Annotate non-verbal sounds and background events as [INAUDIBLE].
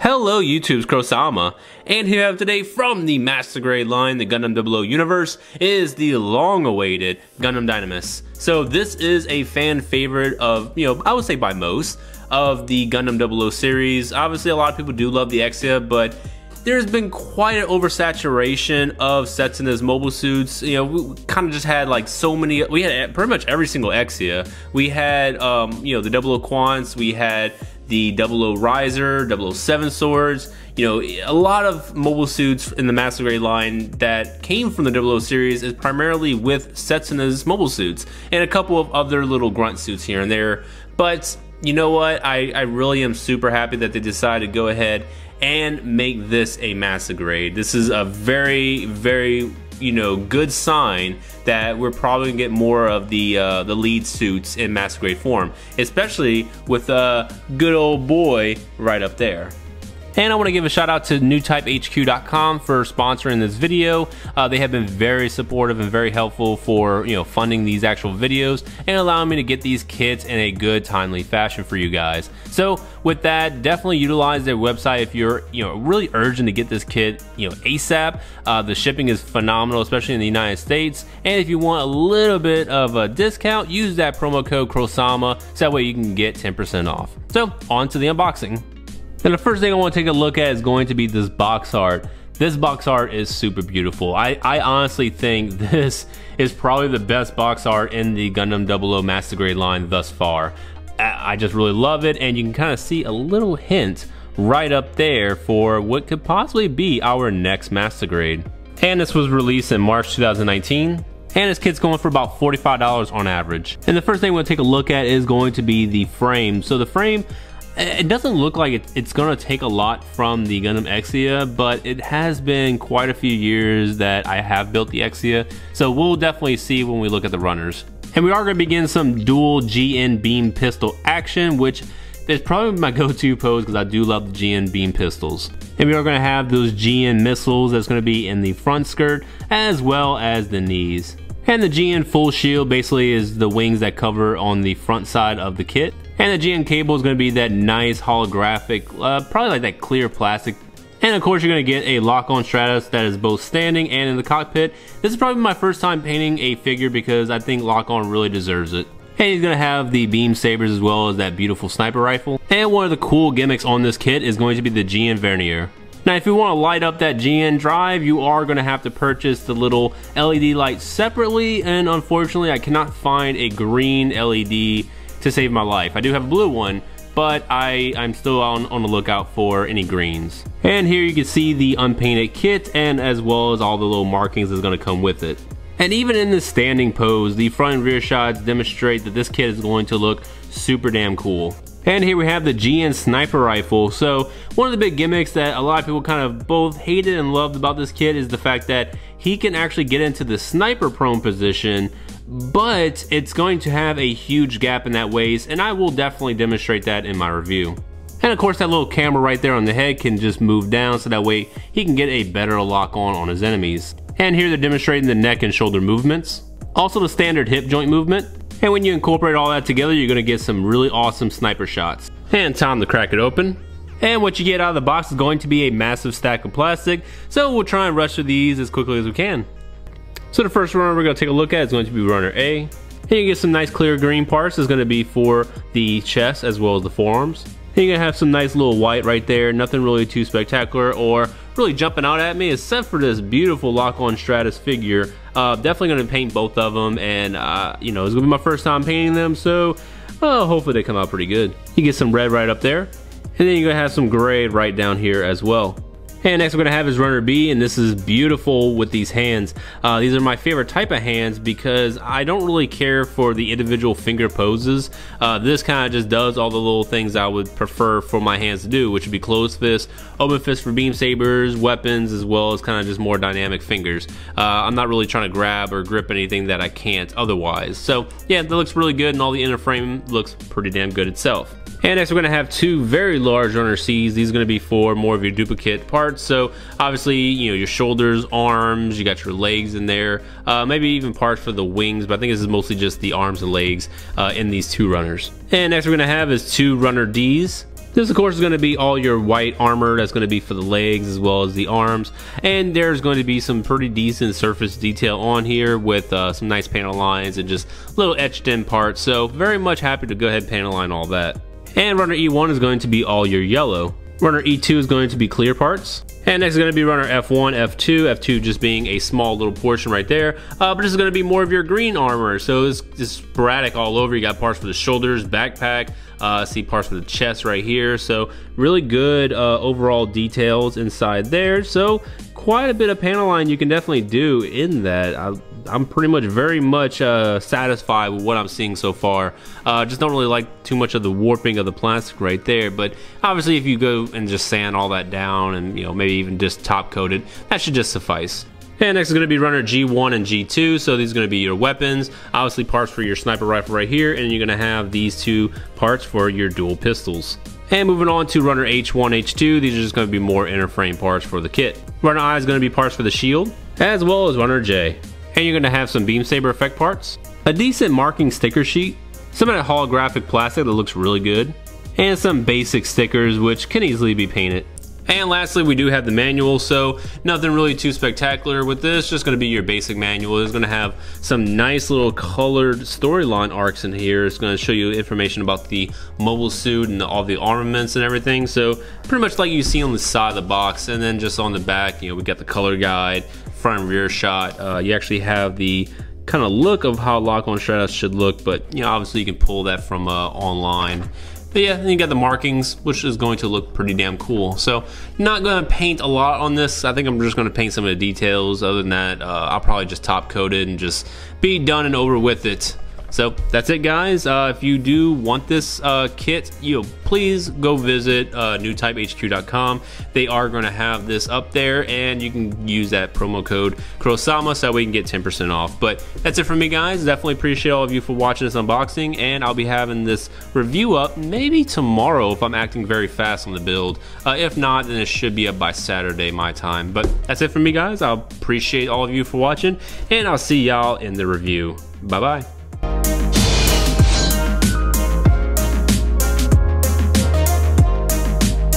Hello YouTube's KrowSama, and here we have today from the Master Grade line, the Gundam 00 universe, is the long-awaited Gundam Dynames. So this is a fan favorite of, you know, I would say by most, of the Gundam 00 series. Obviously a lot of people do love the Exia, but there's been quite an oversaturation of Setsuna's mobile suits. You know, we kind of just had like so many, we had pretty much every single Exia. We had, um, you know, the 00 Quants, we had the 00 Riser, 007 swords, you know, a lot of mobile suits in the Master Grade line that came from the 00 series is primarily with Setsuna's mobile suits and a couple of other little grunt suits here and there. But you know what? I, I really am super happy that they decided to go ahead and make this a Master Grade. This is a very, very you know good sign that we're probably gonna get more of the uh, the lead suits in master grade form, especially with a uh, good old boy right up there. And I want to give a shout out to newtypehq.com for sponsoring this video. Uh, they have been very supportive and very helpful for you know funding these actual videos and allowing me to get these kits in a good timely fashion for you guys. So with that, definitely utilize their website if you're you know really urgent to get this kit you know ASAP. Uh, the shipping is phenomenal, especially in the United States. And if you want a little bit of a discount, use that promo code KROWSAMA so that way you can get 10% off. So on to the unboxing. And the first thing I want to take a look at is going to be this box art. This box art is super beautiful. I, I honestly think [LAUGHS] this is probably the best box art in the Gundam 00 Master Grade line thus far. I just really love it and you can kind of see a little hint right up there for what could possibly be our next Master Grade. And this was released in March 2019 and this kit's going for about $45 on average. And the first thing gonna take a look at is going to be the frame. So the frame it doesn't look like it, it's gonna take a lot from the Gundam Exia, but it has been quite a few years that I have built the Exia, so we'll definitely see when we look at the runners. And we are gonna begin some dual GN beam pistol action, which is probably my [LAUGHS] go-to pose because I do love the GN beam pistols. And we are gonna have those GN missiles that's gonna be in the front skirt, as well as the knees. And the GN full shield basically is the wings that cover on the front side of the kit. And the GN cable is going to be that nice holographic, uh, probably like that clear plastic. And of course you're going to get a lock-on Stratos that is both standing and in the cockpit. This is probably my first time painting a figure because I think lock-on really deserves it. And he's going to have the beam sabers as well as that beautiful sniper rifle. And one of the cool gimmicks on this kit is going to be the GN Vernier. Now if you want to light up that GN drive, you are going to have to purchase the little LED light separately and unfortunately I cannot find a green LED to save my life. I do have a blue one, but I, I'm still on, on the lookout for any greens. And here you can see the unpainted kit and as well as all the little markings that's gonna come with it. And even in the standing pose, the front and rear shots demonstrate that this kit is going to look super damn cool. And here we have the GN sniper rifle. So one of the big gimmicks that a lot of people kind of both hated and loved about this kit is the fact that he can actually get into the sniper prone position but it's going to have a huge gap in that waist and I will definitely demonstrate that in my review. And of course that little camera right there on the head can just move down so that way he can get a better lock on on his enemies. And here they're demonstrating the neck and shoulder movements. Also the standard hip joint movement. And when you incorporate all that together, you're gonna get some really awesome sniper shots. And time to crack it open. And what you get out of the box is going to be a massive stack of plastic, so we'll try and rush through these as quickly as we can. So the first runner we're going to take a look at is going to be runner A. Here you get some nice clear green parts. It's going to be for the chest as well as the forearms. Here you're to have some nice little white right there. Nothing really too spectacular or really jumping out at me except for this beautiful lock-on Stratos figure. Uh, definitely going to paint both of them and uh, you know it's going to be my first time painting them so uh, hopefully they come out pretty good. You get some red right up there and then you're going to have some gray right down here as well. And next we're gonna have is runner B, and this is beautiful with these hands. Uh, these are my favorite type of hands because I don't really care for the individual finger poses. Uh, this kind of just does all the little things I would prefer for my hands to do, which would be closed fist, open fist for beam sabers, weapons, as well as kind of just more dynamic fingers. Uh, I'm not really trying to grab or grip anything that I can't otherwise. So yeah, that looks really good, and all the inner frame looks pretty damn good itself. And next we're going to have two very large runner C's. These are going to be for more of your duplicate parts. So obviously, you know, your shoulders, arms, you got your legs in there. Uh, maybe even parts for the wings, but I think this is mostly just the arms and legs uh, in these two runners. And next we're going to have is two runner D's. This This, of course, is going to be all your white armor that's going to be for the legs as well as the arms. And there's going to be some pretty decent surface detail on here with uh, some nice panel lines and just little etched in parts. So very much happy to go ahead and panel line all that. And runner E1 is going to be all your yellow. Runner E2 is going to be clear parts. And next is going to be runner F1, F2, F2 just being a small little portion right there. Uh, but this is going to be more of your green armor. So it's just sporadic all over. You got parts for the shoulders, backpack, uh, see parts for the chest right here. So really good uh, overall details inside there. So quite a bit of panel line you can definitely do in that. I, I'm pretty much very much uh, satisfied with what I'm seeing so far. Uh, just don't really like too much of the warping of the plastic right there. But obviously, if you go and just sand all that down and you know maybe even just top coat it, that should just suffice. And next is going to be runner G1 and G2. So these are going to be your weapons. Obviously parts for your sniper rifle right here. And you're going to have these two parts for your dual pistols. And moving on to runner H1, H2, these are just going to be more inner frame parts for the kit. Runner I is going to be parts for the shield, as well as runner J and you're going to have some beam saber effect parts, a decent marking sticker sheet, some of that holographic plastic that looks really good, and some basic stickers which can easily be painted. And lastly, we do have the manual, so nothing really too spectacular with this, just gonna be your basic manual. It's gonna have some nice little colored storyline arcs in here. It's gonna show you information about the mobile suit and all the armaments and everything. So pretty much like you see on the side of the box, and then just on the back, you know, we got the color guide, front and rear shot. Uh, you actually have the kind of look of how lock-on Stratos should look, but you know, obviously you can pull that from uh, online. But yeah, then you got the markings, which is going to look pretty damn cool. So not gonna paint a lot on this. I think I'm just gonna paint some of the details. Other than that, uh, I'll probably just top coat it and just be done and over with it. So that's it guys. Uh, if you do want this uh, kit, you know, please go visit uh, newtypehq.com. They are going to have this up there and you can use that promo code KrowSama so we can get 10% off. But that's it for me guys. Definitely appreciate all of you for watching this unboxing and I'll be having this review up maybe tomorrow if I'm acting very fast on the build. Uh, if not, then it should be up by Saturday my time. But that's it for me guys. I appreciate all of you for watching and I'll see y'all in the review. Bye bye.